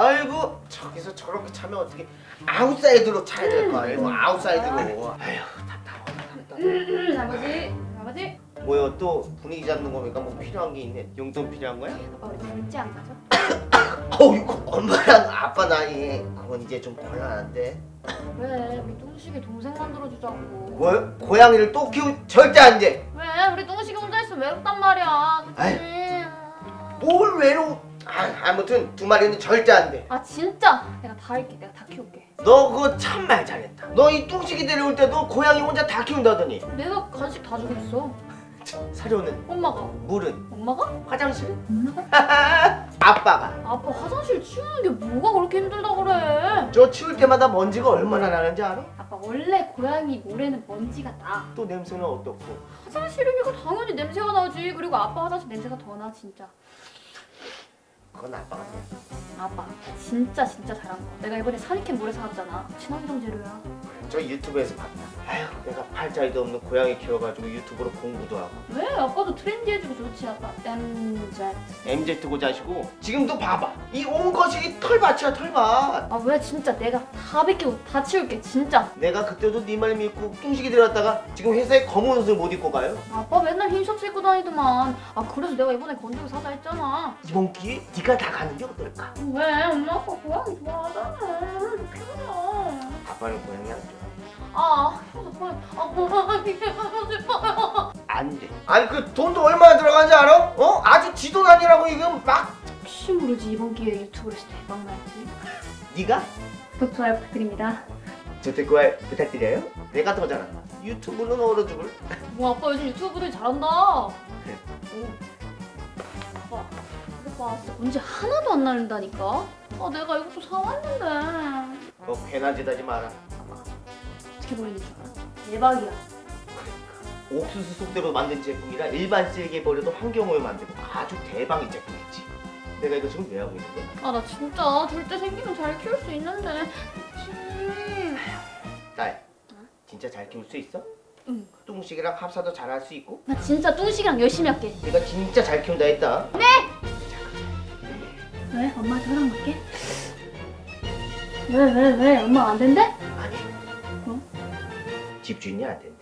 아이고 저기서 저렇게 차면 어떻게 아웃사이드로 차야 될 거 아니에요? 뭐 아웃사이드로. 아휴 답답하다 답답해. 음, 아버지, 아버지. 뭐요 또 분위기 잡는 거니까 뭐 필요한 게 있네. 용돈 필요한 거야? 아빠 우리 둘째 안 가져? 어이구 엄마랑 아빠 나이 그건 이제 좀 곤란한데. 왜? 우리 뚱식이 동생 만들어주자고. 뭐 고양이를 또 키우 절대 안 돼. 왜? 우리 뚱식이 혼자 있으면 외롭단 말이야. 그치? 뭘 외로워? 아, 아무튼 두 마리는 절대 안 돼. 아 진짜? 내가 다 할게. 내가 다 키울게. 너 그거 참 말 잘했다. 너 이 뚱식이 데려올 때도 고양이 혼자 다 키운다더니 내가 간식 다 주고 있어. 사료는 엄마가. 물은 엄마가? 화장실은 엄마가? 아빠가 아빠 화장실 치우는 게 뭐가 그렇게 힘들다 그래? 저 치울 때마다 먼지가 얼마나 나는지 알아? 아빠 원래 고양이 모래는 먼지가 나. 또 냄새는 어떻고? 화장실이니까 당연히 냄새가 나지. 그리고 아빠 화장실 냄새가 더 나 진짜. 그건 아빠가 해. 아빠 진짜 진짜 잘한 거. 내가 이번에 사니캔 모래 사왔잖아. 친환경 재료야. 저 유튜브에서 봤다. 아휴 내가 팔자리도 없는 고양이 키워가지고 유튜브로 공부도 하고 왜? 아빠도 트렌디해지고 아빠. MZ. MZ 고자시고 지금도 봐봐 이 온 것이 털밭이야 털밭. 아 왜 진짜 내가 다 벗기고 다 치울게 진짜. 내가 그때도 네 말 믿고 뚱식이 들어갔다가 지금 회사에 검은 옷을 못 입고 가요. 아빠 맨날 흰 셔츠 입고 다니더만. 아 그래서 내가 이번에 건조기 사자 했잖아. 이번 기회에 네가 다 가는 게 어떨까? 왜? 엄마 아빠 고양이 좋아하잖아. 피곤해. 아빠는 고양이 안 좋아. 아, 고양이. 아 고양이 보고 싶어요. 안 돼. 아니 그 돈도 얼마나 들어간지 알아? 어? 아주 지돈 아니라고 이건 막 혹시 모르지 이번 기회에 유튜브를 해서 대박 날지. 네가 구독 좋아요 부탁드립니다. 저택구알 부탁드려요. 내가 더 잘한다. 유튜브는 얼어 죽을. 뭐 아빠 요즘 유튜브들이 잘한다. 그래. 오. 아빠, 진짜 먼지 하나도 안 나는다니까. 아, 내가 이것도 사왔는데. 너 괜한 짓 하지 마라. 아빠, 어떻게 보이는 줄 알아? 대박이야. 옥수수 속대로 만든 제품이라 일반 쓰레기에 버려도 환경오염 안 되고 아주 대박인 제품이지. 내가 이거 지금 왜 하고 있는 거야? 아, 나 진짜 둘째 생기면 잘 키울 수 있는데. 그치. 딸, 진짜 잘 키울 수 있어? 응. 뚱식이랑 합사도 잘 할 수 있고 나 진짜 뚱식이랑 열심히 할게. 내가 진짜 잘 키운다 했다. 왜? 엄마한테 허락 받게? 왜, 왜, 왜? 엄마 안 된대? 아니. 어? 집주인이 안 된대.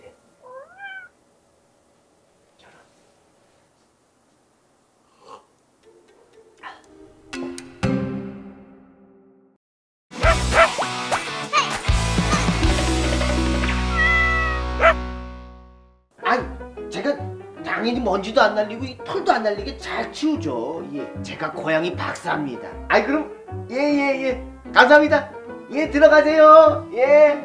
당연히 먼지도 안 날리고 이 털도 안 날리게 잘 치우죠. 예, 제가 고양이 박사입니다. 아이 그럼 예예 예, 감사합니다. 예 들어가세요. 예.